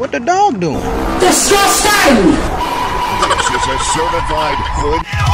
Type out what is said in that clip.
What the dog doing? Disgusting! This is a certified hood